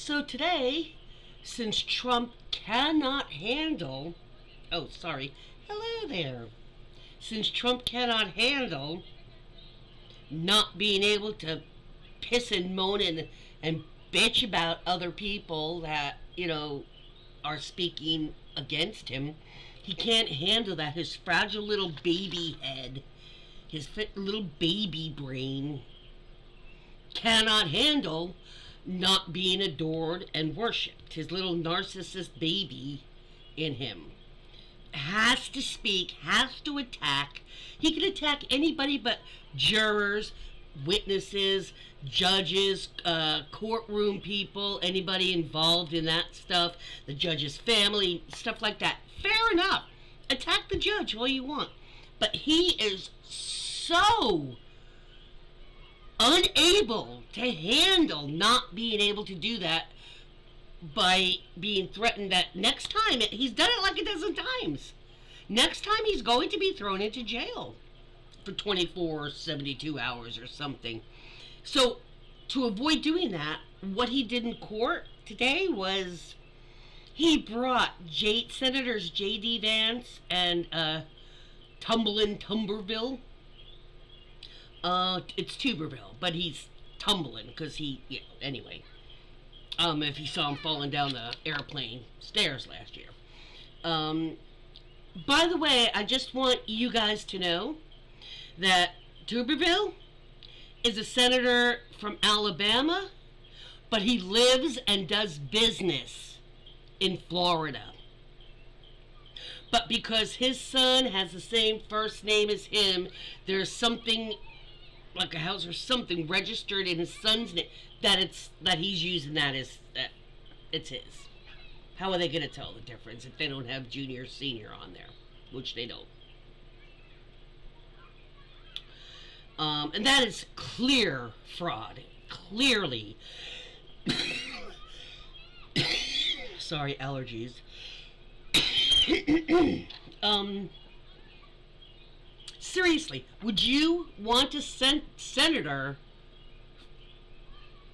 So today, since Trump cannot handle, oh, sorry, hello there. Since Trump cannot handle not being able to piss and moan and, and bitch about other people that, you know, are speaking against him, he can't handle that. His fragile little baby head, his little baby brain cannot handle not being adored and worshipped. His little narcissist baby in him has to speak, has to attack. He can attack anybody but jurors, witnesses, judges, uh, courtroom people, anybody involved in that stuff, the judge's family, stuff like that. Fair enough. Attack the judge all you want. But he is so unable to handle not being able to do that by being threatened that next time he's done it like a dozen times. Next time he's going to be thrown into jail for 24 or 72 hours or something. So to avoid doing that what he did in court today was he brought J- senators jd vance and uh, Tumblin tumberville uh, it's Tuberville, but he's tumbling because he, yeah, anyway. Um, if you saw him falling down the airplane stairs last year. Um, by the way, I just want you guys to know that Tuberville is a senator from Alabama, but he lives and does business in Florida. But because his son has the same first name as him, there's something like a house or something registered in his son's name that it's that he's using that as that it's his. How are they going to tell the difference if they don't have junior senior on there, which they don't? Um, and that is clear fraud. Clearly. Sorry, allergies. um, seriously, would you want a sen- senator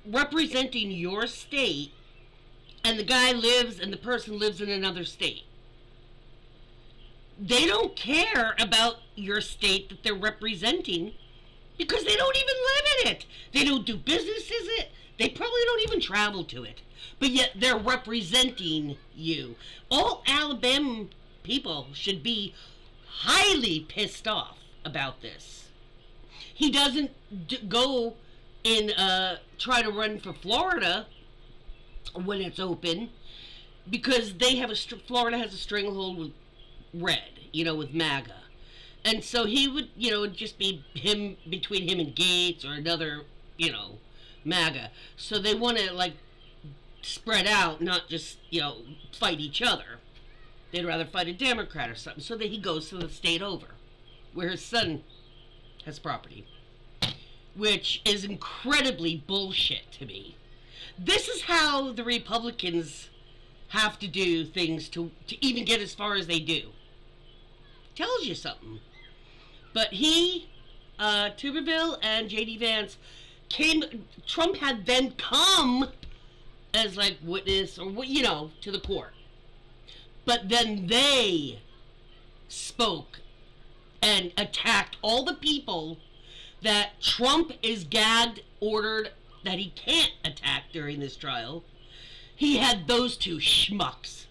representing your state and the guy lives and the person lives in another state? They don't care about your state that they're representing because they don't even live in it. They don't do business in it. They probably don't even travel to it. But yet they're representing you. All Alabama people should be highly pissed off about this. He doesn't go and uh, try to run for Florida when it's open because they have a Florida has a stranglehold with red, you know, with MAGA. And so he would, you know, just be him between him and Gaetz or another, you know, MAGA. So they want to like spread out, not just, you know, fight each other. They'd rather fight a Democrat or something. So that he goes to the state over where his son has property, which is incredibly bullshit to me. This is how the Republicans have to do things to, to even get as far as they do. Tells you something. But he, uh, Tuberville and J.D. Vance came, Trump had them come as like witness or, you know, to the court. But then they spoke and attacked all the people that Trump is gagged, ordered that he can't attack during this trial. He had those two schmucks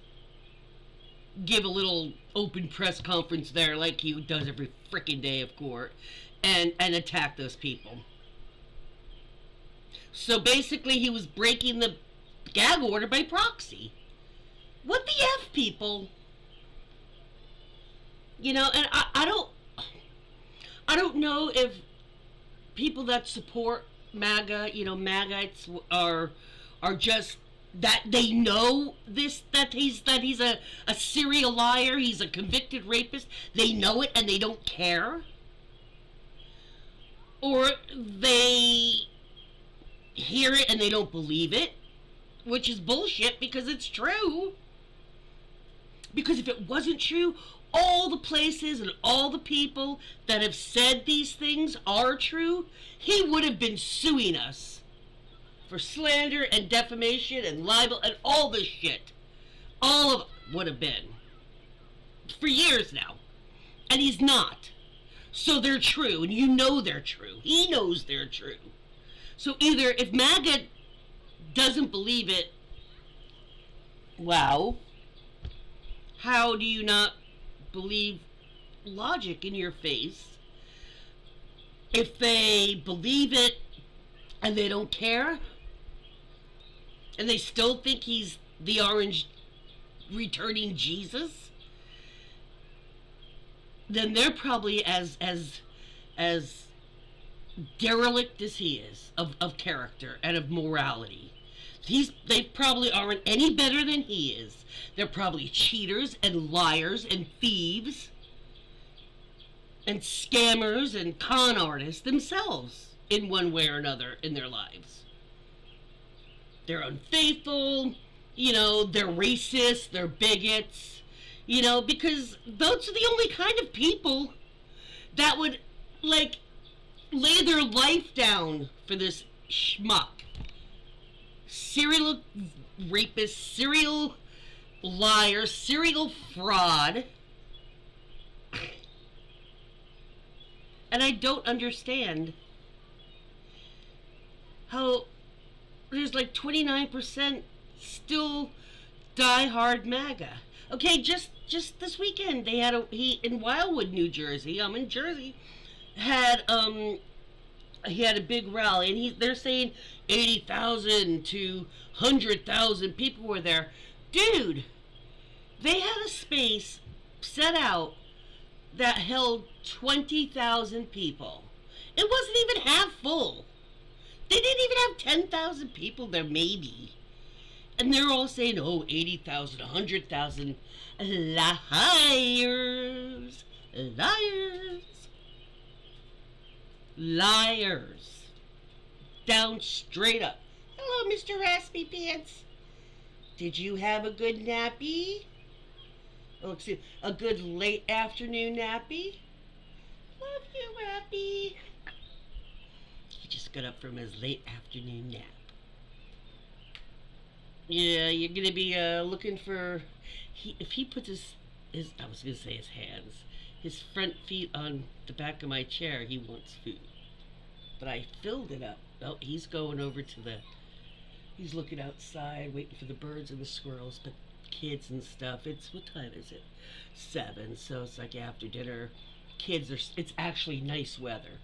give a little open press conference there like he does every freaking day of court and and attack those people. So basically he was breaking the gag order by proxy. What the F people? You know, and I, I don't I don't know if people that support MAGA, you know, MAGAites are are just that they know this that he's that he's a, a serial liar, he's a convicted rapist. They know it and they don't care. Or they hear it and they don't believe it, which is bullshit because it's true. Because if it wasn't true, all the places and all the people that have said these things are true, he would have been suing us for slander and defamation and libel and all this shit. All of would have been. For years now. And he's not. So they're true, and you know they're true. He knows they're true. So either if MAGA doesn't believe it, wow, how do you not believe logic in your face? If they believe it and they don't care, and they still think he's the orange returning Jesus, then they're probably as as as derelict as he is of, of character and of morality. He's they probably aren't any better than he is. They're probably cheaters and liars and thieves and scammers and con artists themselves in one way or another in their lives. They're unfaithful, you know, they're racist, they're bigots, you know, because those are the only kind of people that would, like, lay their life down for this schmuck. Serial rapist, serial liar, serial fraud. And I don't understand how there's like 29% still die hard MAGA. Okay, just just this weekend they had a he in Wildwood, New Jersey. I'm in Jersey. Had um he had a big rally and he they're saying 80,000 to 100,000 people were there. Dude, they had a space set out that held 20,000 people. It wasn't even half full. They didn't even have 10,000 people there, maybe. And they're all saying, oh, 80,000, 100,000. Liars. Liars. Liars. Down straight up. Hello, Mr. Raspy Pants. Did you have a good nappy? Oh, excuse a good late afternoon nappy? Love you, Rappy. He just got up from his late afternoon nap. Yeah, you're gonna be uh, looking for. He if he puts his his I was gonna say his hands, his front feet on the back of my chair, he wants food. But I filled it up. Oh, he's going over to the. He's looking outside, waiting for the birds and the squirrels, but kids and stuff. It's what time is it? Seven. So it's like after dinner. Kids are. It's actually nice weather,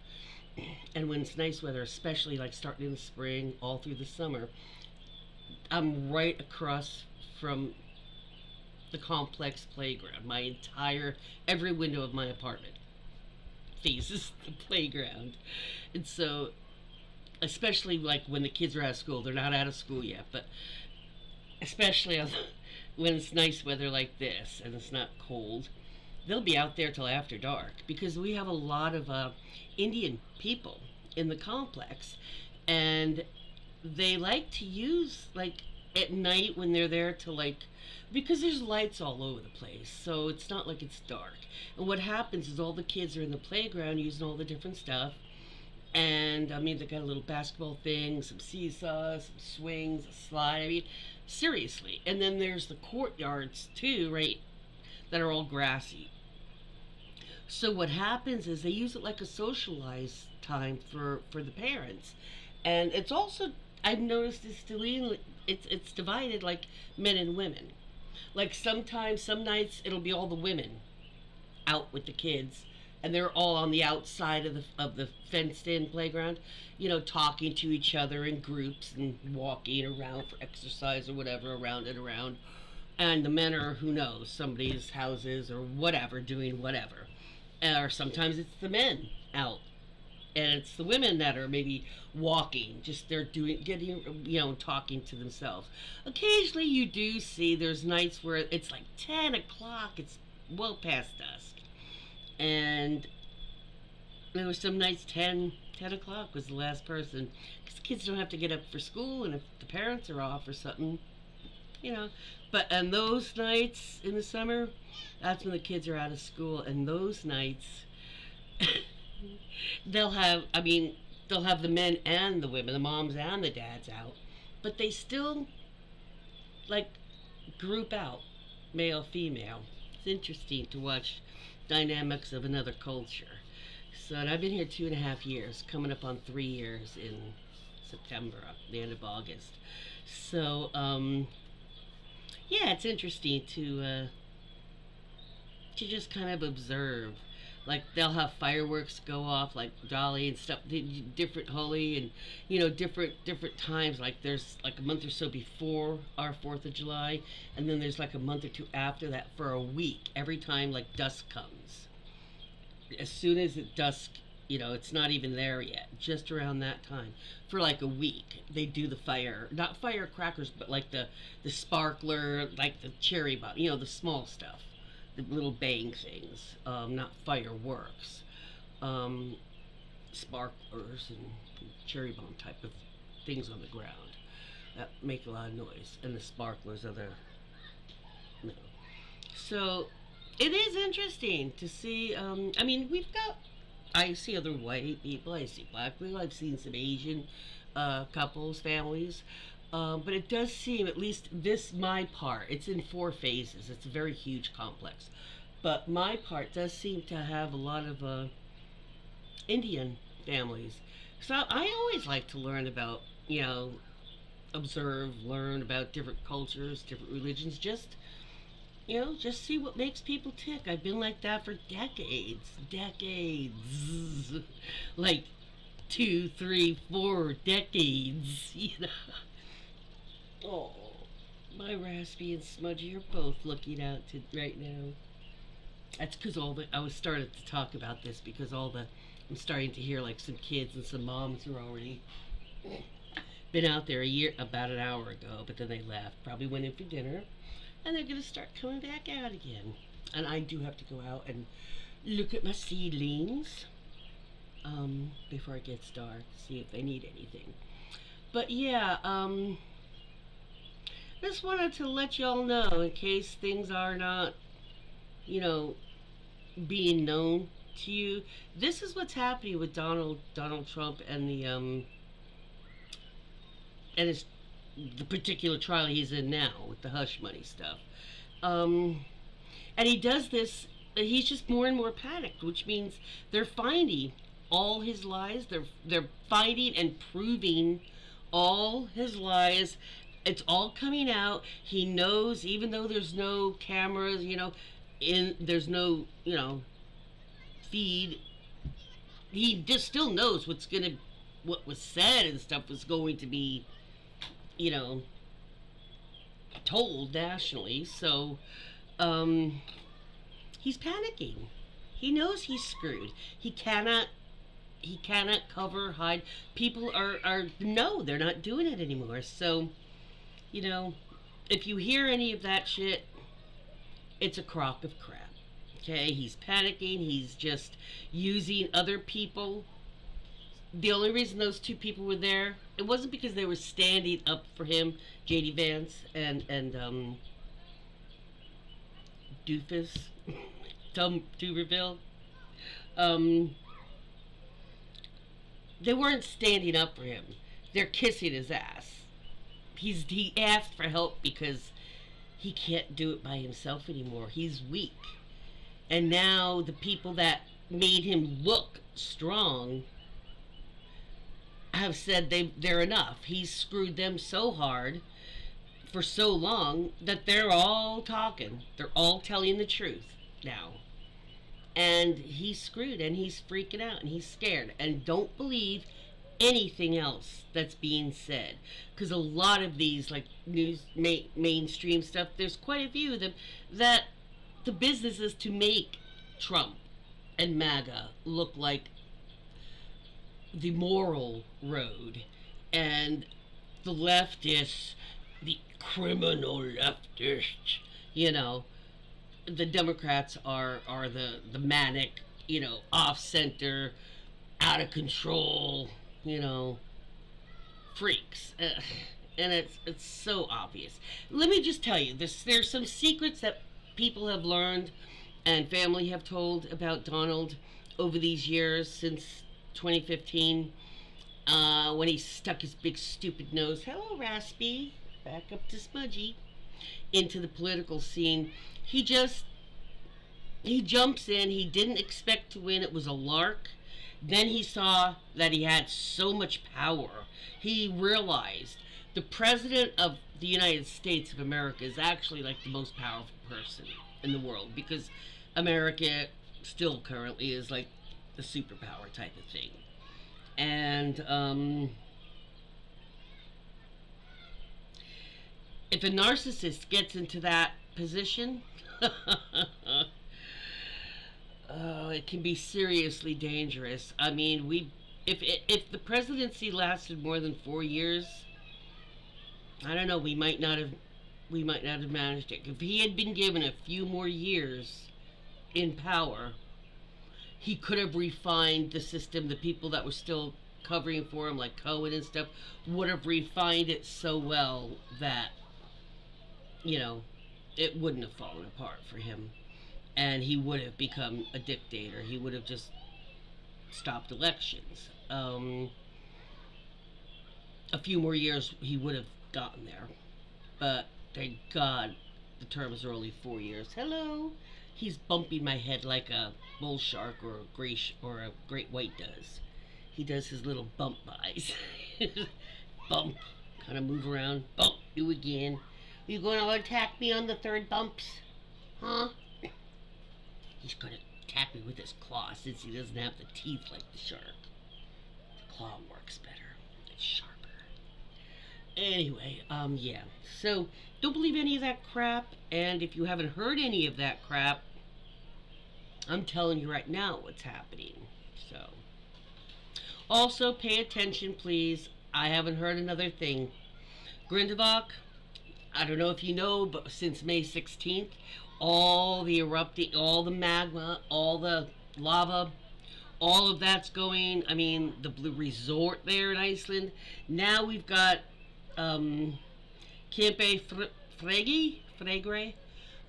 and when it's nice weather, especially like starting in the spring, all through the summer, I'm right across from the complex playground. My entire every window of my apartment faces the playground, and so especially like when the kids are out of school. They're not out of school yet, but especially when it's nice weather like this and it's not cold, they'll be out there till after dark because we have a lot of uh, Indian people in the complex, and they like to use like at night when they're there to like because there's lights all over the place so it's not like it's dark. And what happens is all the kids are in the playground using all the different stuff. And i mean they got a little basketball thing some seesaws some swings a slide i mean seriously. And then there's the courtyards too right that are all grassy. So what happens is they use it like a socialized time for for the parents. And it's also I've noticed it's divided, it's it's divided like men and women. Like sometimes, some nights it'll be all the women out with the kids, and they're all on the outside of the of the fenced-in playground, you know, talking to each other in groups and walking around for exercise or whatever, around and around. And the men are who knows somebody's houses or whatever, doing whatever. Or sometimes it's the men out and it's the women that are maybe walking just they're doing getting you know talking to themselves. Occasionally you do see there's nights where it's like 10 o'clock it's well past dusk. And there were some nights 10 10 o'clock was the last person because kids don't have to get up for school and if the parents are off or something you know. But and those nights in the summer that's when the kids are out of school and those nights they'll have, I mean, they'll have the men and the women, the moms and the dads out. but they still like group out male female. It's interesting to watch dynamics of another culture. So I've been here two and a half years, coming up on three years in September, the end of August. So um, yeah, it's interesting to uh, to just kind of observe. Like they'll have fireworks go off, like Jolly and stuff, different Holi and you know different different times. Like there's like a month or so before our Fourth of July, and then there's like a month or two after that for a week. Every time like dusk comes, as soon as it dusk you know, it's not even there yet. Just around that time, for like a week, they do the fire, not firecrackers, but like the the sparkler, like the cherry bomb, you know, the small stuff, little bang things, um, not fireworks, um, sparklers and cherry bomb type of things on the ground that make a lot of noise, and the sparklers are the, know. So, it is interesting to see. Um, I mean, we've got I see other white people, I see black people, I've seen some Asian uh, couples, families. Uh, but it does seem, at least this my part, it's in four phases. It's a very huge complex. But my part does seem to have a lot of uh, Indian families. So I always like to learn about, you know, observe, learn about different cultures, different religions, just you know, just see what makes people tick. I've been like that for decades. Decades. like two, three, four decades, you know. Oh, my raspy and smudgy are both looking out to right now. That's because all the I was started to talk about this because all the I'm starting to hear like some kids and some moms are already been out there a year about an hour ago, but then they left. Probably went in for dinner and they're going to start coming back out again. And I do have to go out and look at my seedlings um, before it gets dark, see if they need anything. But yeah, um, just wanted to let y'all know in case things are not, you know, being known to you. This is what's happening with Donald Donald Trump and the um and his the particular trial he's in now with the hush money stuff. Um, and he does this, he's just more and more panicked, which means they're finding all his lies. They're, they're finding and proving all his lies. It's all coming out. He knows, even though there's no cameras, you know, in there's no, you know, feed. He just still knows what's gonna, what was said and stuff was going to be you know, told nationally. So, um, he's panicking. He knows he's screwed. He cannot he cannot cover hide people are are no they're not doing it anymore so you know if you hear any of that shit it's a crock of crap okay he's panicking he's just using other people the only reason those two people were there, it wasn't because they were standing up for him, J.D. Vance and and um, Doofus, Tom Tuberville. Um, they weren't standing up for him. They're kissing his ass. He's he asked for help because he can't do it by himself anymore. He's weak. And now the people that made him look strong have said they they're enough. He's screwed them so hard for so long that they're all talking. They're all telling the truth now. And he's screwed and he's freaking out and he's scared and don't believe anything else that's being said. Because a lot of these like news ma- mainstream stuff there's quite a few of them that the business is to make Trump and MAGA look like the moral road and the leftists, the criminal leftists, you know, the Democrats are are the the manic, you know, off center, out of control, you know, freaks. Uh, and it's it's so obvious. Let me just tell you, this there's some secrets that people have learned and family have told about Donald over these years since 2015. uh, when he stuck his big stupid nose, hello Raspy, back up to Smudgy, into the political scene. He just he jumps in. He didn't expect to win. It was a lark. Then he saw that he had so much power. He realized the president of the United States of America is actually like the most powerful person in the world because America still currently is like the superpower type of thing. And um, if a narcissist gets into that position, oh, it can be seriously dangerous. I mean, we if if the presidency lasted more than four years, I don't know. We might not have we might not have managed it. If he had been given a few more years in power, he could have refined the system. The people that were still covering for him, like Cohen and stuff, would have refined it so well that you know it wouldn't have fallen apart for him and he would have become a dictator. He would have just stopped elections. Um, a few more years, he would have gotten there. But thank God the terms are only four years. Hello. He's bumping my head like a bull shark or a gray or a great white does. He does his little bump eyes. bump. Kind of move around. Bump you again. You going to attack me on the third bumps? Huh? He's gonna tap me with his claw since he doesn't have the teeth like the shark. The claw works better. It's sharper. Anyway, um, yeah. So, don't believe any of that crap. And if you haven't heard any of that crap, I'm telling you right now what's happening. So, also pay attention, please. I haven't heard another thing. Grindavik, I don't know if you know, but since May 16th, all the erupting, all the magma, all the lava, all of that's going. I mean, the blue resort there in Iceland. Now we've got um, Campe Fregi, Fregre.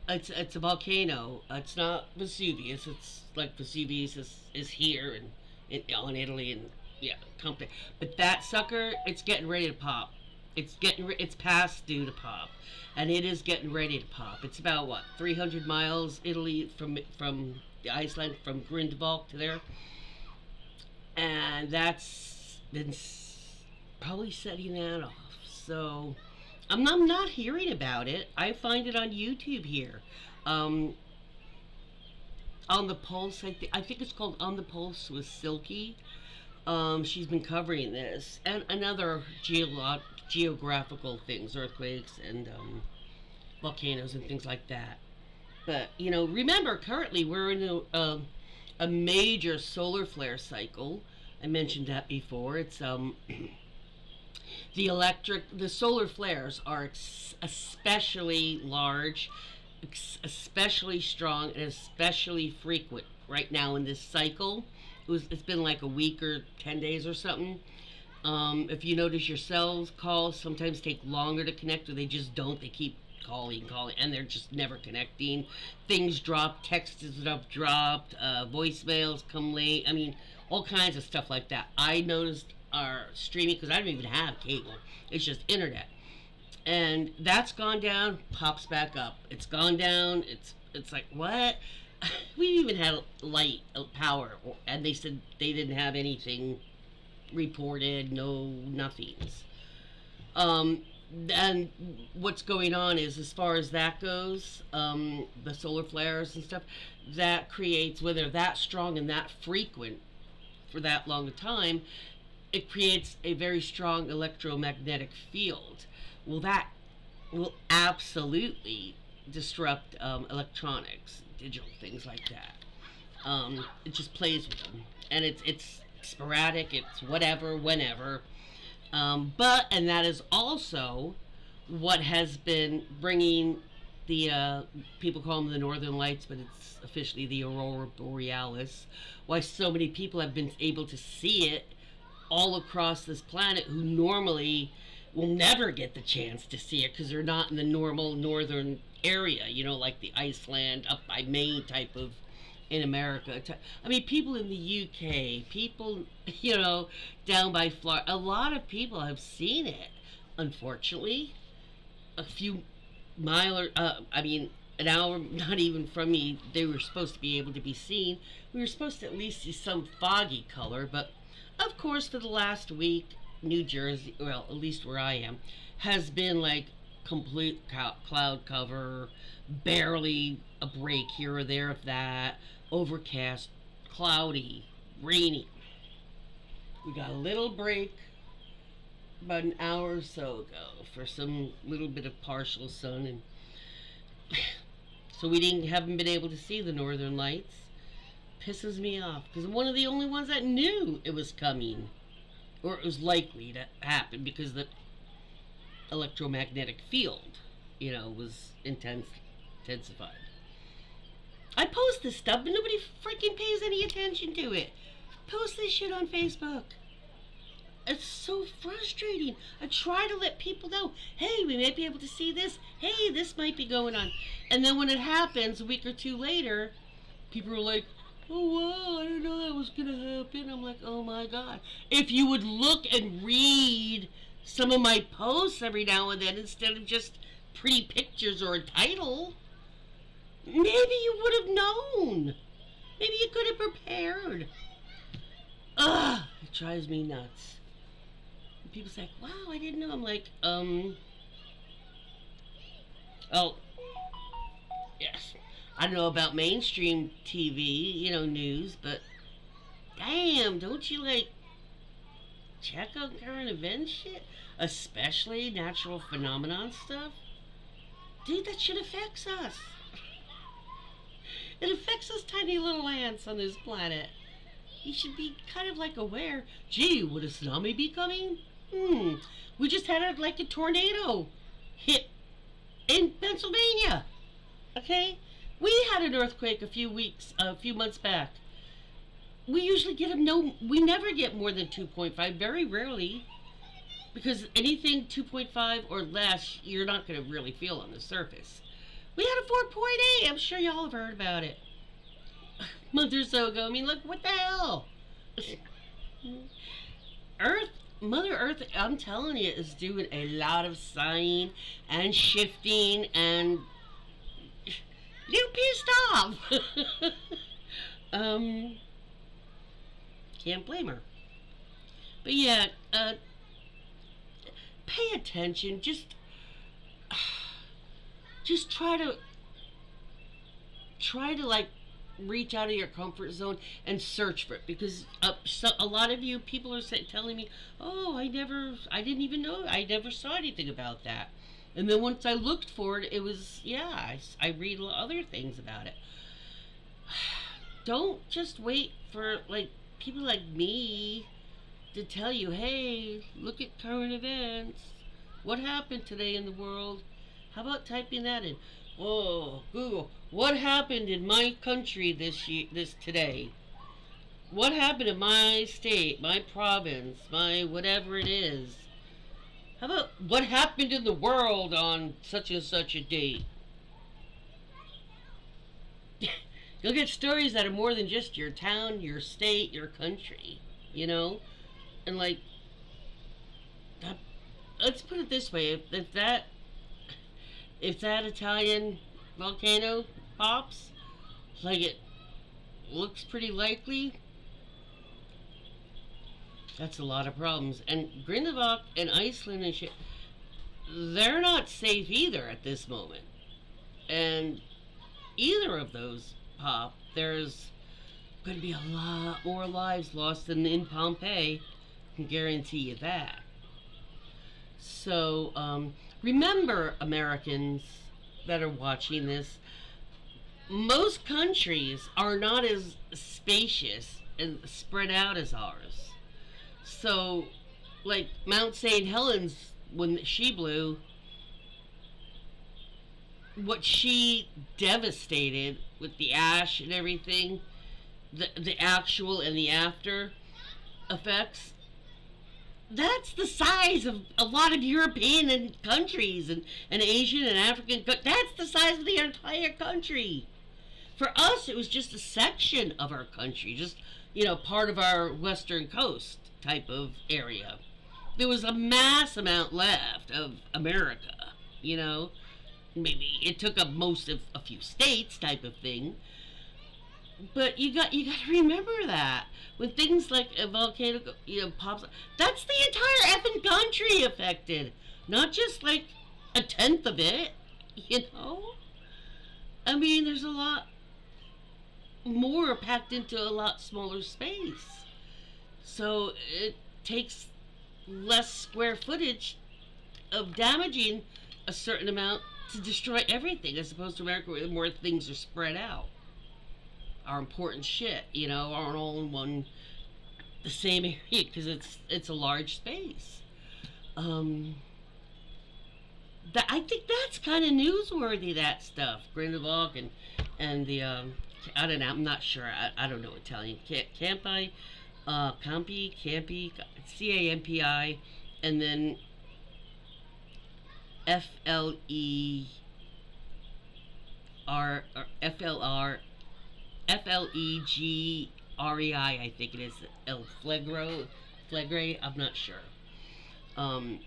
It's it's a volcano. It's not Vesuvius. It's like Vesuvius is, is here and in, on Italy and yeah, Campe. But that sucker, it's getting ready to pop. It's getting it's past due to pop and it is getting ready to pop. It's about what 300 miles Italy from from Iceland from Grindavik to there, and that's been probably setting that off. So I'm not, I'm not hearing about it. I find it on YouTube here. Um, on the Pulse, I, th I think it's called On the Pulse with Silky. Um, she's been covering this and another geolo geographical things, earthquakes and um, volcanoes and things like that. But, you know, remember, currently we're in a, a, a major solar flare cycle. I mentioned that before. It's um, the electric, the solar flares are especially large, especially strong, and especially frequent right now in this cycle. It was, it's been like a week or 10 days or something. Um, if you notice your cells calls sometimes take longer to connect or they just don't, they keep calling, calling, and they're just never connecting. Things drop, texts stuff dropped, uh, voicemails come late. I mean, all kinds of stuff like that. I noticed our streaming, because I don't even have cable. It's just internet. And that's gone down, pops back up. It's gone down, it's it's like, what? we even had light, power, and they said they didn't have anything reported, no nothings. Um, and what's going on is, as far as that goes, um, the solar flares and stuff, that creates, whether that strong and that frequent for that long a time, it creates a very strong electromagnetic field. Well, that will absolutely disrupt um, electronics, digital things like that. Um, it just plays with them, and it's it's sporadic, it's whatever, whenever. Um, but, and that is also what has been bringing the, uh, people call them the Northern Lights, but it's officially the Aurora Borealis, why so many people have been able to see it all across this planet who normally will never get the chance to see it because they're not in the normal northern area, you know, like the Iceland up by Maine type of in America. I mean, people in the UK, people, you know, down by Florida, a lot of people have seen it, unfortunately. A few mile, uh, I mean, an hour, not even from me, they were supposed to be able to be seen. We were supposed to at least see some foggy color, but of course, for the last week, New Jersey, well, at least where I am, has been like complete cloud cover, barely a break here or there of that, overcast, cloudy, rainy. We got a little break about an hour or so ago for some little bit of partial sun and so we didn't haven't been able to see the northern lights pisses me off because I'm one of the only ones that knew it was coming or it was likely to happen because the electromagnetic field you know was intense intensified I post this stuff but nobody freaking pays any attention to it post this shit on Facebook it's so frustrating. I try to let people know, hey, we might be able to see this. Hey, this might be going on. And then when it happens a week or two later, people are like, oh, wow, I didn't know that was going to happen. I'm like, oh my God. If you would look and read some of my posts every now and then instead of just pretty pictures or a title, maybe you would have known. Maybe you could have prepared. Ugh, it drives me nuts people's like, wow, I didn't know. I'm like, um, oh, yes. I know about mainstream TV, you know, news, but damn, don't you like check on current events shit? Especially natural phenomenon stuff? Dude, that shit affects us. It affects us tiny little ants on this planet. You should be kind of like aware. Gee, would a tsunami be coming? Hmm. We just had a, like a tornado hit in Pennsylvania. Okay? We had an earthquake a few weeks, a few months back. We usually get a no, we never get more than 2.5, very rarely. Because anything 2.5 or less, you're not going to really feel on the surface. We had a 4.8. I'm sure y'all have heard about it. A month or so ago. I mean, look, what the hell? Earth Mother Earth, I'm telling you, is doing a lot of sighing and shifting and you pissed off. um, can't blame her. But yeah, uh, pay attention. Just, just try to, try to like reach out of your comfort zone and search for it. Because uh, so, a lot of you people are say, telling me oh i never i didn't even know i never saw anything about that. And then once i looked for it it was yeah i, I read other things about it. Don't just wait for like people like me to tell you hey look at current events. What happened today in the world how about typing that in Oh, Google, what happened in my country this year, this today? What happened in my state, my province, my whatever it is? How about what happened in the world on such and such a date? You'll get stories that are more than just your town, your state, your country, you know? And like, that, let's put it this way, if, if that if that Italian volcano pops, like it looks pretty likely, that's a lot of problems. And Grindavik and Iceland and shit, they're not safe either at this moment. And either of those pop, there's going to be a lot more lives lost than in Pompeii. I can guarantee you that. So, um, remember, Americans that are watching this, most countries are not as spacious and spread out as ours. So, like Mount St. Helens, when she blew, what she devastated with the ash and everything, the, the actual and the after effects, that's the size of a lot of European and countries and, and Asian and African. That's the size of the entire country. For us, it was just a section of our country, just, you know, part of our western coast type of area. There was a mass amount left of America, you know. Maybe it took up most of a few states type of thing. But you got you got to remember that. When things like a volcano, you know, pops up, that's the entire effing country affected, not just like a tenth of it, you know. I mean, there's a lot more packed into a lot smaller space, so it takes less square footage of damaging a certain amount to destroy everything, as opposed to America where more things are spread out our important shit, you know, aren't all in one the same area because it's it's a large space. Um, that I think that's kind of newsworthy. That stuff, Grindavik and and the um, I don't know. I'm not sure. I, I don't know Italian. Campi, uh, Campi, Campi, C A M P I, and then F L E R F L R F L E G R E I, I think it is El Flegro, Flegre. I'm not sure. Um,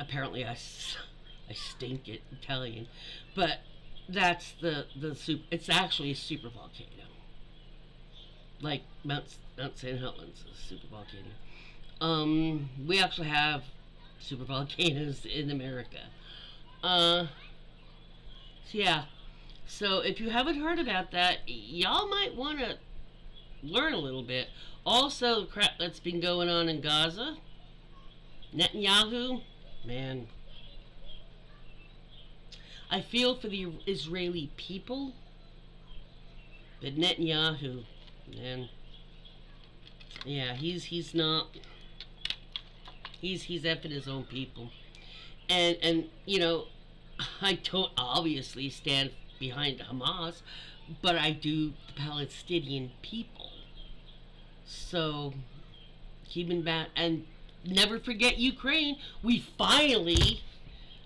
apparently, I, I stink at Italian, but that's the the super. It's actually a super volcano, like Mount Mount St. Helens, is a super volcano. Um, we actually have super volcanoes in America. Uh, so yeah, so if you haven't heard about that, y'all might want to learn a little bit. Also, crap that's been going on in Gaza. Netanyahu, man. I feel for the Israeli people. But Netanyahu, man. Yeah, he's he's not he's he's effing his own people. And and you know, I don't obviously stand behind Hamas, but I do the Palestinian people. So, keeping back, and never forget Ukraine. We finally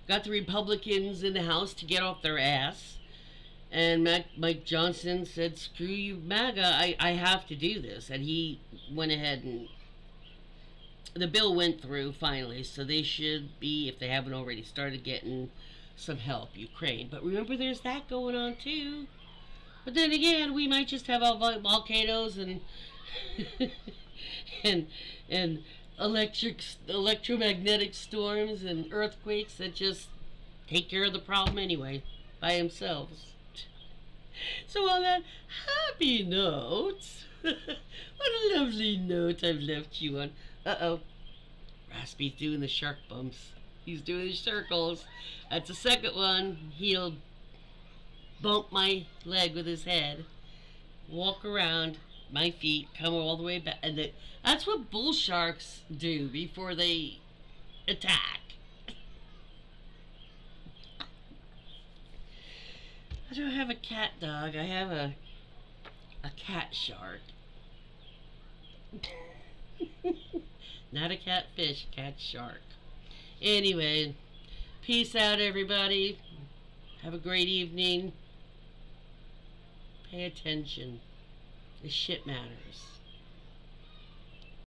got the Republicans in the House to get off their ass. And Mac, Mike Johnson said, screw you, MAGA, I, I have to do this. And he went ahead and the bill went through finally, so they should be, if they haven't already started getting some help, Ukraine. But remember, there's that going on too. But then again, we might just have all volcanoes and and and electric electromagnetic storms and earthquakes that just take care of the problem anyway by themselves. So on that happy note, what a lovely note I've left you on. Uh-oh. Raspy's doing the shark bumps. He's doing circles. That's the second one. He'll bump my leg with his head, walk around my feet, come all the way back. And that's what bull sharks do before they attack. I don't have a cat dog. I have a a cat shark. Not a catfish, cat shark. Anyway, peace out, everybody. Have a great evening. Pay attention. This shit matters.